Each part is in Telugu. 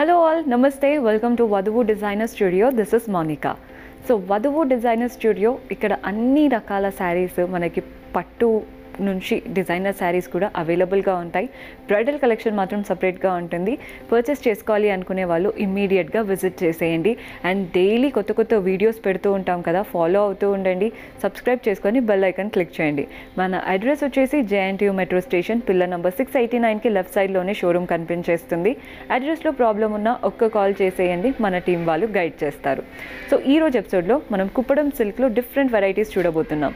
హలో ఆల్ నమస్తే welcome to Vadhuvu designer studio this is Monica so Vadhuvu designer studio ఇక్కడ అన్ని రకాల శారీస్ మనకి పట్టు నుంచి డిజైనర్ శారీస్ కూడా అవైలబుల్గా ఉంటాయి. బ్రైడల్ కలెక్షన్ మాత్రం సపరేట్గా ఉంటుంది. పర్చేస్ చేసుకోవాలి అనుకునే వాళ్ళు ఇమ్మీడియట్గా విజిట్ చేసేయండి. అండ్ డైలీ కొత్త కొత్త వీడియోస్ పెడుతూ ఉంటాం కదా ఫాలో అవుతూ ఉండండి. సబ్స్క్రైబ్ చేసుకొని బెల్ ఐకాన్ క్లిక్ చేయండి. మన అడ్రస్ వచ్చేసి JNTU metro station pillar number six eighty నైన్కి లెఫ్ట్ సైడ్లోనే షోరూమ్ కనిపించేస్తుంది. అడ్రస్లో ప్రాబ్లం ఉన్నా ఒక్క కాల్ చేసేయండి. మన టీం వాళ్ళు గైడ్ చేస్తారు. సో ఈ రోజు ఎపిసోడ్లో మనం కుప్పడం సిల్క్లో డిఫరెంట్ వెరైటీస్ చూడబోతున్నాం.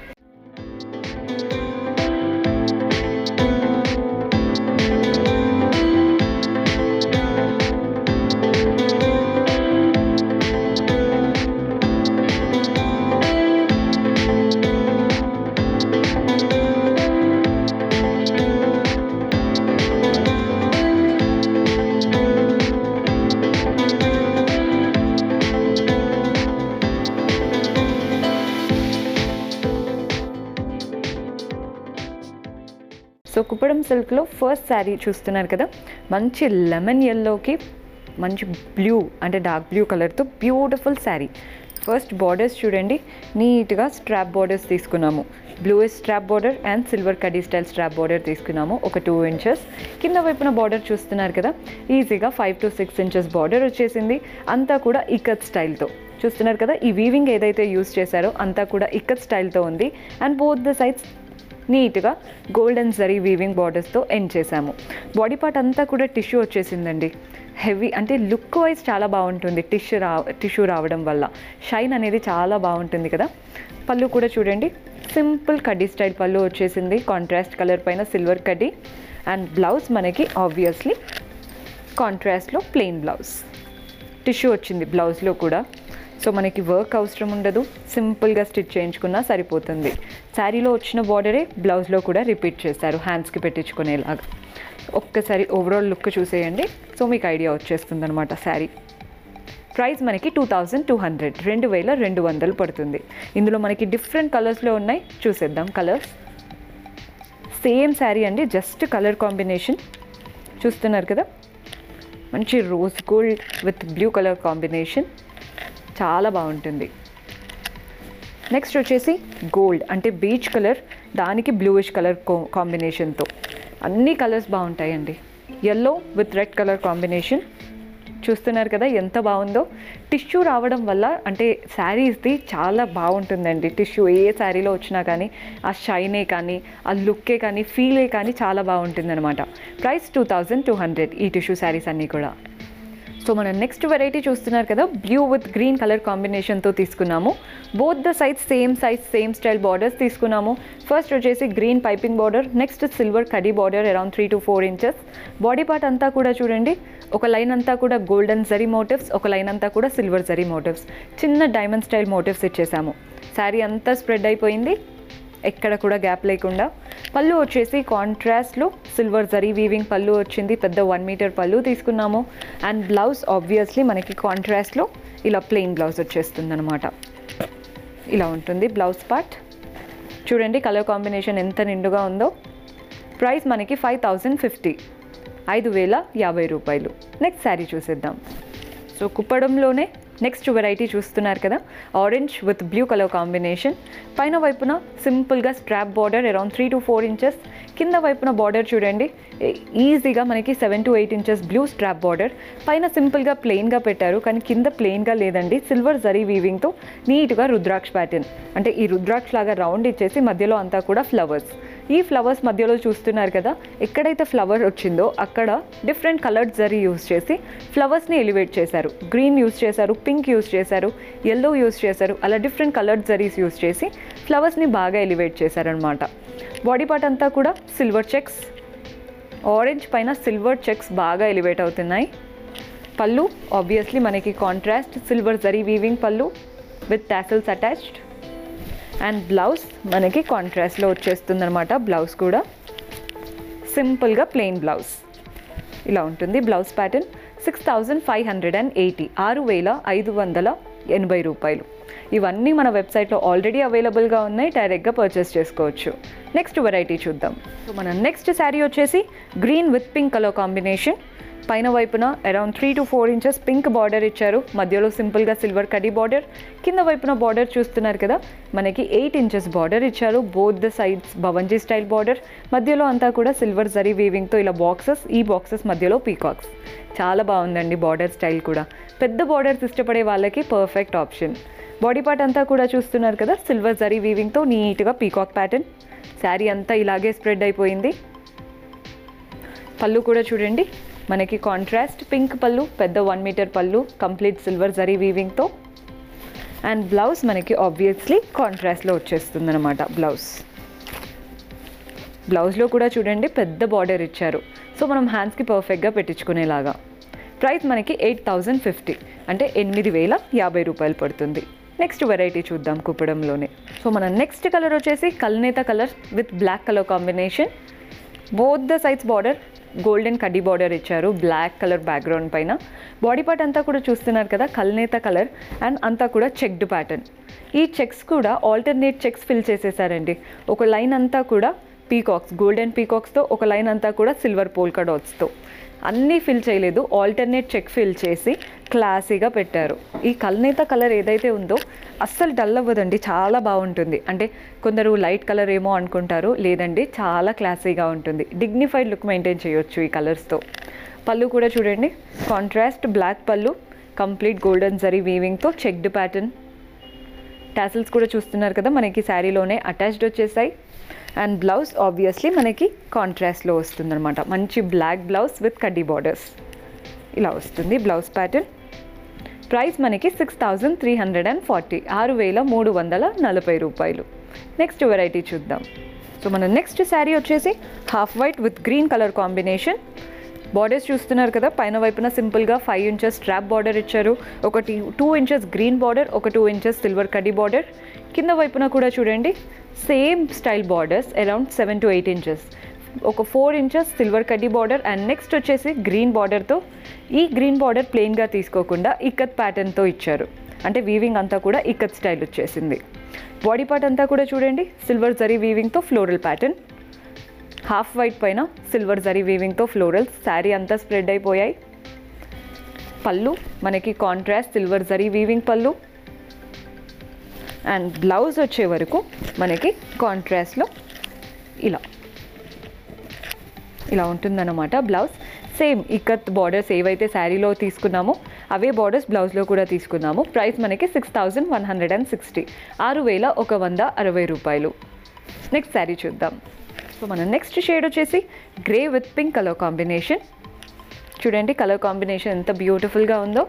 సిల్క్లో ఫస్ట్ శారీ చూస్తున్నారు కదా మంచి లెమన్ ఎల్లోకి మంచి బ్లూ అంటే డార్క్ బ్లూ కలర్తో బ్యూటిఫుల్ శారీ ఫస్ట్ బార్డర్స్ చూడండి నీట్గా స్ట్రాప్ బార్డర్స్ తీసుకున్నాము. Blue strap border and silver khadi style strap border తీసుకున్నాము ఒక టూ ఇంచెస్ కింద వైపున బార్డర్ చూస్తున్నారు కదా ఈజీగా five to six inches border వచ్చేసింది. అంతా కూడా ఇకత్ స్టైల్తో చూస్తున్నారు కదా ఈ వీవింగ్ ఏదైతే యూస్ చేశారో అంతా కూడా ఇకత్ స్టైల్తో ఉంది. అండ్ బోత్ ద సైడ్స్ నీట్గా గోల్డెన్ జరీ వీవింగ్ బార్డర్స్తో ఎండ్ చేశాము. బాడీ పార్ట్ అంతా కూడా టిష్యూ వచ్చేసిందండి. హెవీ అంటే లుక్ వైజ్ చాలా బాగుంటుంది టిష్యూ రా టిష్యూ రావడం వల్ల. షైన్ అనేది చాలా బాగుంటుంది కదా. పళ్ళు కూడా చూడండి. సింపుల్ కడ్డీ స్టైల్ పళ్ళు వచ్చేసింది. కాంట్రాస్ట్ కలర్ పైన సిల్వర్ కడ్డీ. అండ్ బ్లౌజ్ మనకి ఆబ్వియస్లీ కాంట్రాస్ట్లో ప్లెయిన్ బ్లౌజ్ టిష్యూ వచ్చింది బ్లౌజ్లో కూడా. సో మనకి వర్క్ అవసరం ఉండదు. సింపుల్గా స్టిచ్ చేయించుకున్నా సరిపోతుంది. శారీలో వచ్చిన బార్డరే బ్లౌజ్లో కూడా రిపీట్ చేశారు హ్యాండ్స్కి పెట్టించుకునేలాగా. ఒక్కసారి ఓవరాల్ లుక్ చూసేయండి. సో మీకు ఐడియా వచ్చేస్తుంది అనమాట శారీ ప్రైస్ మనకి టూ థౌజండ్ టూ హండ్రెడ్ రెండు వేల రెండు వందలు పడుతుంది. ఇందులో మనకి డిఫరెంట్ కలర్స్లో ఉన్నాయి. చూసేద్దాం కలర్స్ సేమ్ శారీ అండి జస్ట్ కలర్ కాంబినేషన్ చూస్తున్నారు కదా? మంచి rose gold with blue colour combination చాలా బాగుంటుంది. నెక్స్ట్ వచ్చేసి గోల్డ్ అంటే బీచ్ కలర్ దానికి బ్లూయిష్ కలర్ కాంబినేషన్తో అన్ని కలర్స్ బాగుంటాయండి. Yellow with red colour combination చూస్తున్నారు కదా ఎంత బాగుందో. టిష్యూ రావడం వల్ల అంటే శారీస్ది చాలా బాగుంటుందండి. టిష్యూ ఏ శారీలో వచ్చినా కానీ ఆ షైనే కానీ ఆ లుక్కే కానీ ఫీలే కానీ చాలా బాగుంటుందన్నమాట. Price two thousand two hundred ఈ టిష్యూ శారీస్ అన్నీ కూడా. సో మనం నెక్స్ట్ వెరైటీ చూస్తున్నారు కదా బ్లూ విత్ గ్రీన్ కలర్ కాంబినేషన్తో తీసుకున్నాము. Both the size same size same style borders తీసుకున్నాము. ఫస్ట్ వచ్చేసి green piping border next silver kadhi border around three to four inches body part అంతా కూడా చూడండి ఒక లైన్ అంతా కూడా గోల్డెన్ జరీ మోటివ్స్ ఒక లైన్ అంతా కూడా సిల్వర్ జరీ మోటివ్స్ చిన్న డైమండ్ స్టైల్ మోటివ్స్ ఇచ్చేసాము. శారీ అంతా స్ప్రెడ్ అయిపోయింది. ఎక్కడ కూడా గ్యాప్ లేకుండా. పళ్ళు వచ్చేసి కాంట్రాస్ట్లో సిల్వర్ జరీ వీవింగ్ పళ్ళు వచ్చింది. పెద్ద వన్ మీటర్ పళ్ళు తీసుకున్నాము. అండ్ బ్లౌజ్ ఆబ్వియస్లీ మనకి కాంట్రాస్ట్లో ఇలా ప్లెయిన్ బ్లౌజ్ వచ్చేస్తుంది అనమాట ఇలా ఉంటుంది బ్లౌజ్ పార్ట్ చూడండి కలర్ కాంబినేషన్ ఎంత నిండుగా ఉందో. ప్రైస్ మనకి ఫైవ్ థౌజండ్ ఫిఫ్టీ ఐదు వేల యాభై రూపాయలు. నెక్స్ట్ శారీ చూసేద్దాం. సో కుప్పడంలోనే నెక్స్ట్ వెరైటీ చూస్తున్నారు కదా orange with blue colour combination పైన వైపున సింపుల్గా strap border around three to four inches కింద వైపున బార్డర్ చూడండి ఈజీగా మనకి seven to eight inches blue strap border పైన సింపుల్గా ప్లెయిన్గా పెట్టారు కానీ కింద ప్లెయిన్గా లేదండి సిల్వర్ జరీ వీవింగ్తో నీట్గా రుద్రాక్ష ప్యాటర్న్ అంటే ఈ రుద్రాక్ష లాగా రౌండ్ ఇచ్చేసి మధ్యలో అంతా కూడా ఫ్లవర్స్ ఈ ఫ్లవర్స్ మధ్యలో చూస్తున్నారు కదా ఎక్కడైతే ఫ్లవర్ వచ్చిందో అక్కడ డిఫరెంట్ కలర్ జరీ యూస్ చేసి ఫ్లవర్స్ని ఎలివేట్ చేశారు. గ్రీన్ యూస్ చేశారు పింక్ యూస్ చేశారు ఎల్లో యూస్ చేశారు అలా డిఫరెంట్ కలర్ జరీస్ యూస్ చేసి ఫ్లవర్స్ని బాగా ఎలివేట్ చేశారనమాట బాడీ పార్ట్ అంతా కూడా సిల్వర్ చెక్స్ ఆరెంజ్ పైన సిల్వర్ చెక్స్ బాగా ఎలివేట్ అవుతున్నాయి. పళ్ళు ఆబ్వియస్లీ మనకి కాంట్రాస్ట్ సిల్వర్ జరీ వీవింగ్ పళ్ళు with tassels attached and blouse మనకి కాంట్రాస్ట్లో వచ్చేస్తుందనమాట బ్లౌజ్ కూడా సింపుల్గా ప్లెయిన్ బ్లౌజ్ ఇలా ఉంటుంది blouse pattern six thousand five hundred and eighty ఆరు వేల ఐదు వందల ఎనభై రూపాయలు. ఇవన్నీ మన వెబ్సైట్లో ఆల్రెడీ అవైలబుల్గా ఉన్నాయి. డైరెక్ట్గా పర్చేస్ చేసుకోవచ్చు. నెక్స్ట్ వెరైటీ చూద్దాం. సో మన నెక్స్ట్ శారీ వచ్చేసి green with pink colour combination పైన వైపున around three to four inches pink border ఇచ్చారు. మధ్యలో సింపుల్గా సిల్వర్ కడి బార్డర్ కింద వైపున బార్డర్ చూస్తున్నారు కదా మనకి ఎయిట్ ఇంచెస్ బార్డర్ ఇచ్చారు. బోత్ ద సైడ్స్ భవంజీ స్టైల్ బార్డర్ మధ్యలో అంతా కూడా సిల్వర్ జరీ వీవింగ్తో ఇలా బాక్సెస్ ఈ బాక్సెస్ మధ్యలో పీకాక్స్ చాలా బాగుందండి బార్డర్ స్టైల్ కూడా. పెద్ద బార్డర్స్ ఇష్టపడే వాళ్ళకి పర్ఫెక్ట్ ఆప్షన్ బాడీ పార్ట్ అంతా కూడా చూస్తున్నారు కదా సిల్వర్ జరీ వీవింగ్తో నీట్గా పీకాక్ ప్యాటర్న్ శారీ అంతా ఇలాగే స్ప్రెడ్ అయిపోయింది. పళ్ళు కూడా చూడండి. మనకి కాంట్రాస్ట్ పింక్ పళ్ళు పెద్ద one metre pallu complete silver zari వీవింగ్తో అండ్ బ్లౌజ్ మనకి ఆబ్వియస్లీ కాంట్రాస్ట్లో వచ్చేస్తుంది అనమాట బ్లౌజ్ బ్లౌజ్లో కూడా చూడండి పెద్ద బార్డర్ ఇచ్చారు. సో మనం హ్యాండ్స్కి పర్ఫెక్ట్గా పెట్టించుకునేలాగా. ప్రైస్ మనకి ఎయిట్ థౌజండ్ ఫిఫ్టీ అంటే ఎనిమిది వేల యాభై రూపాయలు పడుతుంది. నెక్స్ట్ వెరైటీ చూద్దాం కుప్పడంలోనే. సో మన నెక్స్ట్ కలర్ వచ్చేసి కల్నేత colour with black colour combination both the size border golden కడ్డీ బార్డర్ ఇచ్చారు బ్లాక్ కలర్ బ్యాక్గ్రౌండ్ పైన. బాడీ పార్ట్ అంతా కూడా చూస్తున్నారు కదా కల్నేత కలర్ అండ్ అంతా కూడా చెక్డ్ ప్యాటర్న్ ఈ చెక్స్ కూడా ఆల్టర్నేట్ చెక్స్ ఫిల్ చేసేసారండి. ఒక లైన్ అంతా కూడా పీకాక్స్ గోల్డెన్ పీకాక్స్తో ఒక లైన్ అంతా కూడా సిల్వర్ పోల్కా డాట్స్తో అన్నీ ఫిల్ చేయలేదు. ఆల్టర్నేట్ చెక్ ఫిల్ చేసి క్లాసీగా పెట్టారు. ఈ కల్నేత కలర్ ఏదైతే ఉందో అస్సలు డల్ అవ్వదండి. చాలా బాగుంటుంది. అంటే కొందరు లైట్ కలర్ ఏమో అనుకుంటారు. లేదండి చాలా క్లాసీగా ఉంటుంది. డిగ్నిఫైడ్ లుక్ మెయింటైన్ చేయొచ్చు ఈ కలర్స్తో పళ్ళు కూడా చూడండి. కాంట్రాస్ట్ బ్లాక్ పళ్ళు కంప్లీట్ గోల్డెన్ జరీ వీవింగ్తో చెక్డ్ ప్యాటర్న్ టాసిల్స్ కూడా చూస్తున్నారు కదా మనకి శారీలోనే అటాచ్డ్ వచ్చేసాయి. అండ్ బ్లౌజ్ ఆబ్వియస్లీ మనకి కాంట్రాస్ట్లో వస్తుందనమాట మంచి బ్లాక్ బ్లౌజ్ విత్ కడ్డీ బార్డర్స్ ఇలా వస్తుంది బ్లౌజ్ ప్యాటర్న్ ప్రైస్ మనకి six thousand three hundred and forty ఆరు వేల మూడు వందల నలభై రూపాయలు. నెక్స్ట్ వెరైటీ చూద్దాం. సో మన నెక్స్ట్ శారీ వచ్చేసి half white with green colour combination borders చూస్తున్నారు కదా పైన వైపున సింపుల్గా ఫైవ్ ఇంచెస్ స్ట్రాప్ బార్డర్ ఇచ్చారు. ఒకటి టూ ఇంచెస్ గ్రీన్ బార్డర్ ఒక టూ ఇంచెస్ సిల్వర్ కడి బార్డర్ కింద వైపున కూడా చూడండి same style borders around seven to eight inches ఒక ఫోర్ ఇంచెస్ సిల్వర్ కడ్డీ బార్డర్ అండ్ నెక్స్ట్ వచ్చేసి గ్రీన్ బార్డర్తో ఈ గ్రీన్ బార్డర్ ప్లెయిన్గా తీసుకోకుండా ఇక్కత్ ప్యాటర్న్తో ఇచ్చారు. అంటే వీవింగ్ అంతా కూడా ఇక్కత్ స్టైల్ వచ్చేసింది. బాడీ పార్ట్ అంతా కూడా చూడండి సిల్వర్ జరీ వీవింగ్తో ఫ్లోరల్ ప్యాటర్న్ హాఫ్ వైట్ పైన సిల్వర్ జరీ వీవింగ్తో ఫ్లోరల్స్. శారీ అంతా స్ప్రెడ్ అయిపోయాయి. పళ్ళు మనకి కాంట్రాస్ట్ సిల్వర్ జరీ వీవింగ్ పళ్ళు. అండ్ బ్లౌజ్ వచ్చే వరకు మనకి కాంట్రాస్ట్లో ఇలా. ఇలా ఉంటుందన్నమాట బ్లౌజ్. సేమ్ ఇక్కత్ బార్డర్స్ ఏవైతే శారీలో తీసుకున్నామో అవే బార్డర్స్ బ్లౌజ్లో కూడా తీసుకున్నాము. ప్రైస్ మనకి six thousand one hundred and sixty ఆరు వేల ఒక వంద అరవై రూపాయలు. నెక్స్ట్ శారీ చూద్దాం. సో మన నెక్స్ట్ షేడ్ వచ్చేసి grey with pink colour combination చూడండి కలర్ కాంబినేషన్ ఎంత బ్యూటిఫుల్గా ఉందో.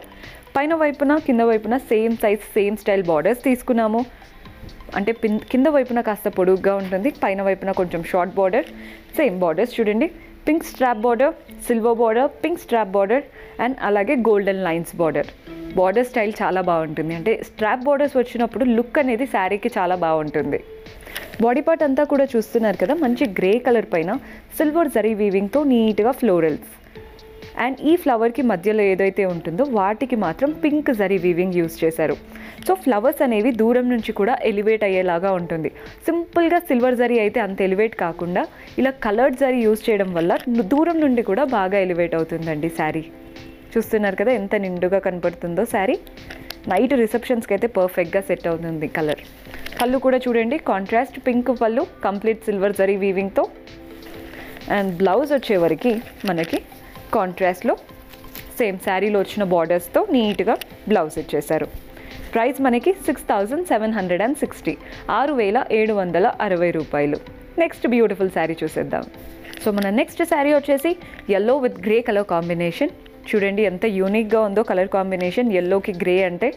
పైన వైపున కింద వైపున same size same style borders తీసుకున్నాము. అంటే పిన్ కింద వైపున కాస్త పొడుగ్గా ఉంటుంది పైన వైపున కొంచెం షార్ట్ బార్డర్ సేమ్ బార్డర్స్ చూడండి. Pink strap border silver border pink strap border and అలాగే golden lines border border style చాలా బాగుంటుంది. అంటే స్ట్రాప్ బార్డర్స్ వచ్చినప్పుడు లుక్ అనేది శారీకి చాలా బాగుంటుంది. బాడీ పార్ట్ అంతా కూడా చూస్తున్నారు కదా మంచి గ్రే కలర్ పైన సిల్వర్ జరీ వీవింగ్తో నీట్గా ఫ్లోరల్స్ అండ్ ఈ ఫ్లవర్కి మధ్యలో ఏదైతే ఉంటుందో వాటికి మాత్రం పింక్ జరీ వీవింగ్ యూస్ చేశారు. సో ఫ్లవర్స్ అనేవి దూరం నుంచి కూడా ఎలివేట్ అయ్యేలాగా ఉంటుంది. సింపుల్గా సిల్వర్ జరీ అయితే అంత ఎలివేట్ కాకుండా ఇలా కలర్డ్ జరీ యూస్ చేయడం వల్ల దూరం నుండి కూడా బాగా ఎలివేట్ అవుతుందండి శారీ చూస్తున్నారు కదా ఎంత నిండుగా కనపడుతుందో శారీ నైట్ రిసెప్షన్స్కి అయితే పర్ఫెక్ట్గా సెట్ అవుతుంది కలర్ పళ్ళు కూడా చూడండి కాంట్రాస్ట్ పింక్ పళ్ళు కంప్లీట్ సిల్వర్ జరీ వీవింగ్తో అండ్ బ్లౌజ్ వచ్చేవరకు మనకి కాంట్రాస్ట్లో సేమ్ శారీలో వచ్చిన బార్డర్స్తో నీట్గా బ్లౌజ్ ఇచ్చేశారు. ప్రైస్ మనకి six thousand seven hundred and sixty. ఆరు వేల ఏడు వందల అరవై రూపాయలు. నెక్స్ట్ బ్యూటిఫుల్ శారీ చూసేద్దాం. సో మన నెక్స్ట్ శారీ వచ్చేసి yellow with grey colour combination చూడండి ఎంత యూనిక్గా ఉందో కలర్ కాంబినేషన్ ఎల్లోకి గ్రే అంటే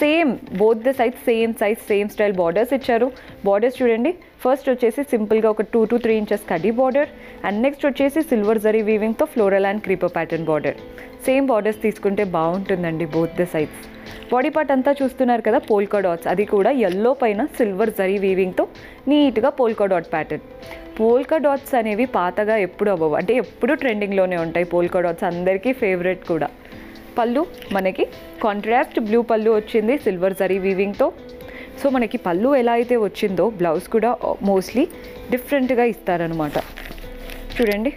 same both the size same size same style borders ఇచ్చారు. బార్డర్స్ చూడండి. ఫస్ట్ వచ్చేసి సింపుల్గా ఒక టూ టు త్రీ ఇంచెస్ కడ్డీ బార్డర్ అండ్ నెక్స్ట్ వచ్చేసి సిల్వర్ జరీ వీవింగ్తో floral and creeper pattern border same borders తీసుకుంటే బాగుంటుందండి both the sides body part అంతా చూస్తున్నారు కదా పోల్కా డాట్స్ అది కూడా ఎల్లో పైన సిల్వర్ జరీ వీవింగ్తో నీట్గా polka dot pattern polka dots అనేవి పాతగా ఎప్పుడు అవ్వవు. అంటే ఎప్పుడు ట్రెండింగ్లోనే ఉంటాయి పోల్కా డాట్స్ అందరికీ ఫేవరెట్ కూడా. పళ్ళు మనకి కాంట్రాస్ట్ బ్లూ పళ్ళు వచ్చింది సిల్వర్ జరీ వీవింగ్తో సో మనకి పళ్ళు ఎలా అయితే వచ్చిందో బ్లౌజ్ కూడా మోస్ట్లీ డిఫరెంట్గా ఇస్తారనమాట చూడండి.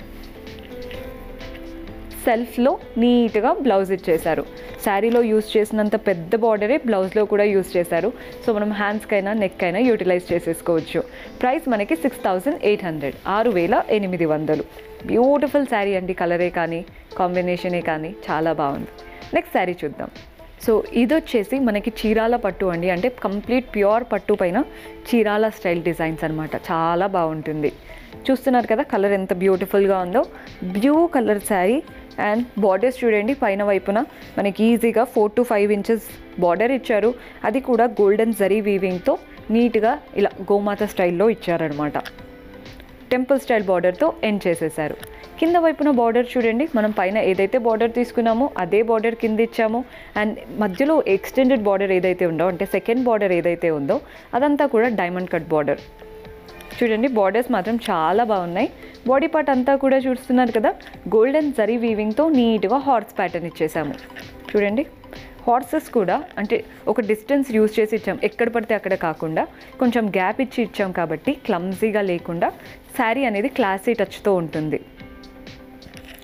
సెల్ఫ్లో నీట్గా బ్లౌజ్ ఇచ్చేశారు. శారీలో యూస్ చేసినంత పెద్ద బార్డరే బ్లౌజ్లో కూడా యూస్ చేశారు. సో మనం హ్యాండ్స్కైనా నెక్ అయినా యూటిలైజ్ చేసేసుకోవచ్చు. ప్రైస్ మనకి సిక్స్ థౌజండ్ ఎయిట్ హండ్రెడ్ ఆరు వేల ఎనిమిది వందలు. బ్యూటిఫుల్ శారీ అండి కలరే కానీ కాంబినేషనే కానీ చాలా బాగుంది. నెక్స్ట్ శారీ చూద్దాం. సో ఇది వచ్చేసి మనకి చీరాల పట్టు అండి. అంటే కంప్లీట్ ప్యూర్ పట్టు పైన చీరాల స్టైల్ డిజైన్స్ అనమాట చాలా బాగుంటుంది. చూస్తున్నారు కదా కలర్ ఎంత బ్యూటిఫుల్గా ఉందో. Blue colour sari and borders చూడండి పైన వైపున మనకి ఈజీగా four to five inches border ఇచ్చారు. అది కూడా గోల్డెన్ జరీ వీవింగ్తో నీట్గా ఇలా గోమాత స్టైల్లో ఇచ్చారనమాట టెంపుల్ స్టైల్ బార్డర్తో ఎండ్ చేసేసారు. కింద వైపున బార్డర్ చూడండి మనం పైన ఏదైతే బార్డర్ తీసుకున్నామో అదే బార్డర్ కింద ఇచ్చాము. అండ్ మధ్యలో ఎక్స్టెండెడ్ బార్డర్ ఏదైతే ఉందో అంటే సెకండ్ బార్డర్ ఏదైతే ఉందో అదంతా కూడా డైమండ్ కట్ బార్డర్ చూడండి బార్డర్స్ మాత్రం చాలా బాగున్నాయి. బాడీ పార్ట్ అంతా కూడా చూస్తున్నారు కదా గోల్డెన్ జరీ వీవింగ్తో నీట్గా హార్స్ ప్యాటర్న్ ఇచ్చేసాము. చూడండి హార్సెస్ కూడా అంటే ఒక డిస్టెన్స్ యూజ్ చేసి ఇచ్చాం. ఎక్కడ పడితే అక్కడ కాకుండా కొంచెం గ్యాప్ ఇచ్చి ఇచ్చాం కాబట్టి క్లమ్జీగా లేకుండా శారీ అనేది క్లాసీ టచ్తో ఉంటుంది.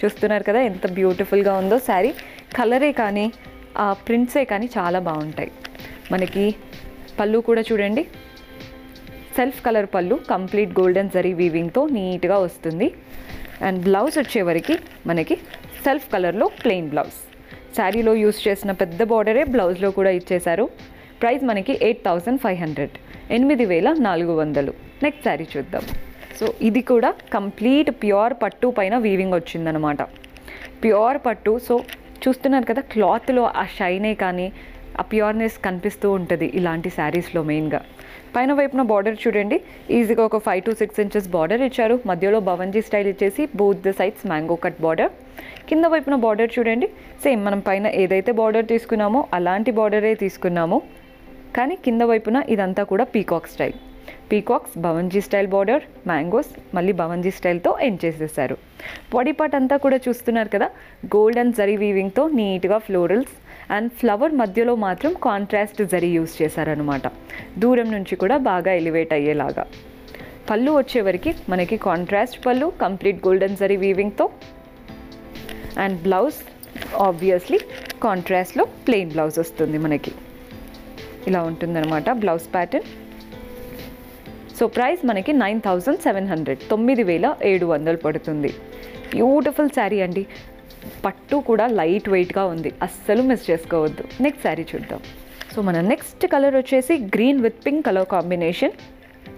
చూస్తున్నారు కదా ఎంత బ్యూటిఫుల్గా ఉందో శారీ కలరే కానీ ఆ ప్రింట్సే కానీ చాలా బాగుంటాయి. మనకి పళ్ళు కూడా చూడండి self colour pallu complete golden zari వీవింగ్తో నీట్గా వస్తుంది. అండ్ బ్లౌజ్ వచ్చేవరకు మనకి సెల్ఫ్ కలర్లో ప్లెయిన్ బ్లౌజ్. శారీలో యూస్ చేసిన పెద్ద బార్డరే బ్లౌజ్లో కూడా ఇచ్చేశారు. ప్రైస్ మనకి ఎయిట్ థౌజండ్ ఫైవ్ హండ్రెడ్. ఎనిమిది వేల నాలుగు వందలు. నెక్స్ట్ శారీ చూద్దాం. సో ఇది కూడా కంప్లీట్ ప్యూర్ పట్టు పైన వీవింగ్ వచ్చిందనమాట. ప్యూర్ పట్టు సో చూస్తున్నారు కదా క్లాత్లో ఆ షైనే కానీ ఆ ప్యూర్నెస్ కనిపిస్తూ ఉంటుంది ఇలాంటి శారీస్లో మెయిన్గా పైన వైపున బార్డర్ చూడండి. ఈజీగా ఒక five to six inches border ఇచ్చారు. మధ్యలో భవన్జీ స్టైల్ ఇచ్చేసి both the sides mango cut border కింద వైపున బార్డర్ చూడండి. సేమ్ మనం పైన ఏదైతే బార్డర్ తీసుకున్నామో అలాంటి బార్డరే తీసుకున్నామో. కానీ కింద వైపున ఇదంతా కూడా పీకాక్ స్టైల్ పీకాక్స్ భవన్జీ స్టైల్ బార్డర్ మ్యాంగోస్ మళ్ళీ భవన్జీ స్టైల్తో ఎండ్ చేసేసారు. బాడీ పార్ట్ అంతా కూడా చూస్తున్నారు కదా? గోల్డ్ అండ్ జరీ వీవింగ్తో నీట్గా ఫ్లోరల్స్ అండ్ ఫ్లవర్ మధ్యలో మాత్రం కాంట్రాస్ట్ జరీ యూస్ చేశారనమాట దూరం నుంచి కూడా బాగా ఎలివేట్ అయ్యేలాగా. పళ్ళు వచ్చేవరకు మనకి కాంట్రాస్ట్ పళ్ళు కంప్లీట్ గోల్డెన్ జరీ వీవింగ్తో అండ్ బ్లౌజ్ ఆబ్వియస్లీ కాంట్రాస్ట్లో ప్లెయిన్ బ్లౌజ్ వస్తుంది మనకి. ఇలా ఉంటుందన్నమాట బ్లౌజ్ ప్యాటర్న్. సో ప్రైస్ మనకి నైన్ థౌజండ్ సెవెన్ హండ్రెడ్ తొమ్మిది వేల ఏడు వందలు పడుతుంది. బ్యూటిఫుల్ శారీ అండి. పట్టు కూడా లైట్ వెయిట్గా ఉంది. అస్సలు మిస్ చేసుకోవద్దు. నెక్స్ట్ శారీ చూద్దాం. సో మన నెక్స్ట్ కలర్ వచ్చేసి green with pink colour combination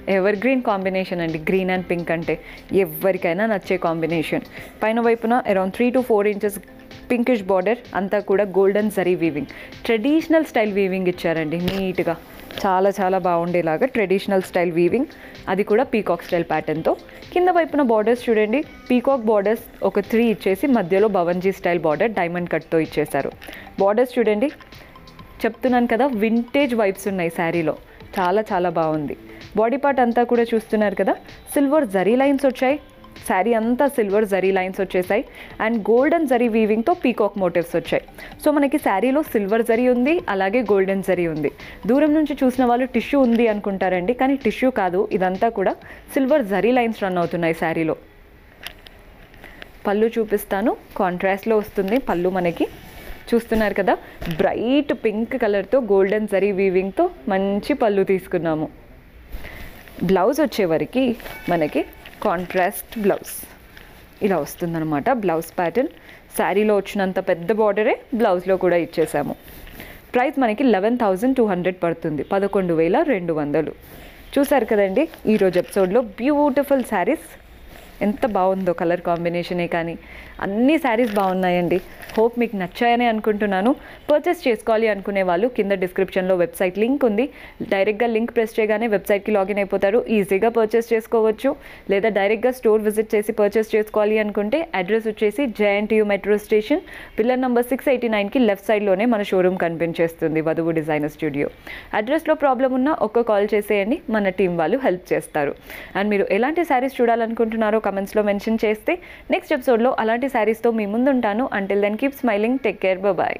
evergreen combination అండి. గ్రీన్ అండ్ పింక్ అంటే ఎవరికైనా నచ్చే కాంబినేషన్ పైన వైపున around three to four inches pinkish border అంతా కూడా golden zari weaving traditional style weaving ఇచ్చారండి. నీట్గా చాలా చాలా బాగుండేలాగా ట్రెడిషనల్ స్టైల్ వీవింగ్ అది కూడా పీకాక్ స్టైల్ ప్యాటర్న్తో కింద వైపున బార్డర్స్ చూడండి. పీకాక్ బార్డర్స్ ఒక త్రీ ఇచ్చేసి మధ్యలో భవన్జీ స్టైల్ బార్డర్ డైమండ్ కట్తో ఇచ్చేశారు. బార్డర్స్ చూడండి. చెప్తున్నాను కదా వింటేజ్ వైబ్స్ ఉన్నాయి శారీలో చాలా చాలా బాగుంది. బాడీ పార్ట్ అంతా కూడా చూస్తున్నారు కదా. సిల్వర్ జరీ లైన్స్ వచ్చాయి. శారీ అంతా సిల్వర్ జరీ లైన్స్ వచ్చేసాయి. అండ్ గోల్డెన్ జరీ వీవింగ్తో పీకాక్ మోటివ్స్ వచ్చాయి. సో మనకి శారీలో సిల్వర్ జరీ ఉంది అలాగే గోల్డెన్ జరీ ఉంది. దూరం నుంచి చూసిన వాళ్ళు టిష్యూ ఉంది అనుకుంటారండి కానీ టిష్యూ కాదు ఇదంతా కూడా సిల్వర్ జరీ లైన్స్ రన్ అవుతున్నాయి శారీలో. పళ్ళు చూపిస్తాను కాంట్రాస్ట్లో వస్తుంది పళ్ళు మనకి. చూస్తున్నారు కదా బ్రైట్ పింక్ కలర్తో గోల్డెన్ జరీ వీవింగ్తో మంచి పళ్ళు తీసుకున్నాము. బ్లౌజ్ వచ్చేవరకు మనకి కాంట్రాస్ట్ బ్లౌజ్ ఇలా వస్తుందన్నమాట బ్లౌజ్ ప్యాటర్న్ శారీలో వచ్చినంత పెద్ద బార్డరే బ్లౌజ్లో కూడా ఇచ్చేసాము. ప్రైస్ మనకి లెవెన్ థౌజండ్ టూ హండ్రెడ్ పడుతుంది పదకొండు వేల రెండు వందలు. చూసారు కదండి ఈరోజు ఎపిసోడ్లో బ్యూటిఫుల్ శారీస్ ఎంత బాగుందో కలర్ కాంబినేషనే కానీ అన్ని శారీస్ బాగున్నాయండి. హోప్ మీకు నచ్చాయని అనుకుంటున్నాను. పర్చేస్ చేసుకోవాలి అనుకునే వాళ్ళు కింద డిస్క్రిప్షన్లో వెబ్సైట్ లింక్ ఉంది. డైరెక్ట్గా లింక్ ప్రెస్ చేయగానే వెబ్సైట్కి లాగిన్ అయిపోతారు. ఈజీగా పర్చేస్ చేసుకోవచ్చు. లేదా డైరెక్ట్గా స్టోర్ విజిట్ చేసి పర్చేస్ చేసుకోవాలి అనుకుంటే అడ్రస్ వచ్చేసి JNTU metro station pillar number six eighty నైన్కి లెఫ్ట్ సైడ్లోనే మన షోరూమ్ కనిపించేస్తుంది వధువు డిజైనర్ స్టూడియో అడ్రస్లో ప్రాబ్లం ఉన్నా ఒక్క కాల్ చేసేయండి. మన టీం వాళ్ళు హెల్ప్ చేస్తారు. అండ్ మీరు ఎలాంటి శారీస్ చూడాలనుకుంటున్నారో కమెంట్స్లో మెన్షన్ చేస్తే నెక్స్ట్ ఎపిసోడ్లో అలాంటి శారీస్తో మీ ముందుంటాను. Until then keep smiling take care bye